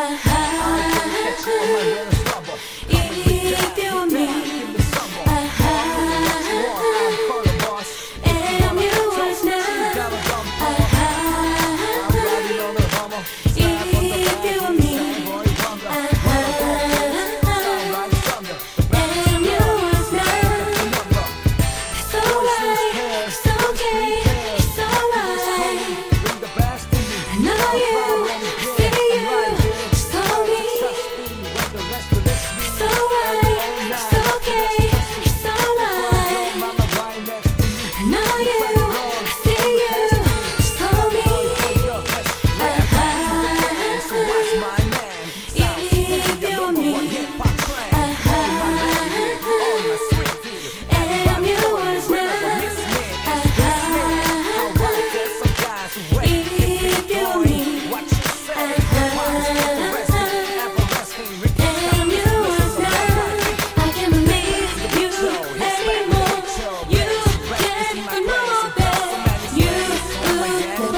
Uh-huh.